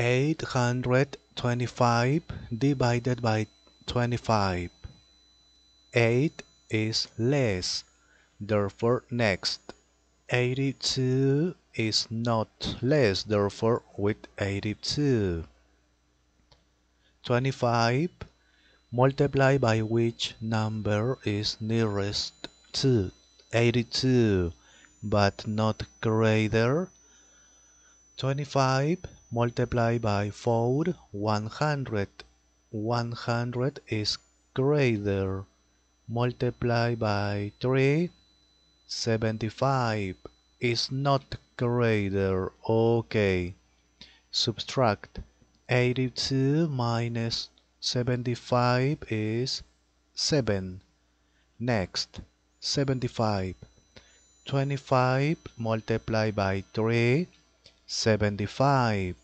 825 divided by 25. 8 is less, therefore next. 82 is not less, therefore with 82. 25 multiply by which number is nearest to 82 but not greater 25 multiply by 4 100 100 is greater. Multiply by 3 75 is not greater. Okay subtract. 82 minus 75 is 7 next 75 25 multiplied by 3 75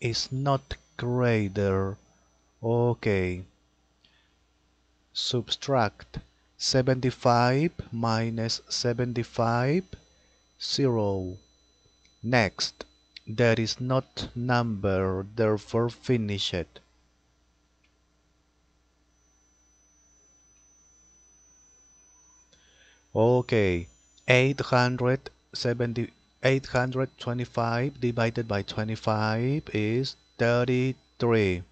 is not greater. Okay. Subtract 75 minus 75 0 next. There is not number therefore finish it. Okay. 870 825 divided by 25 is 33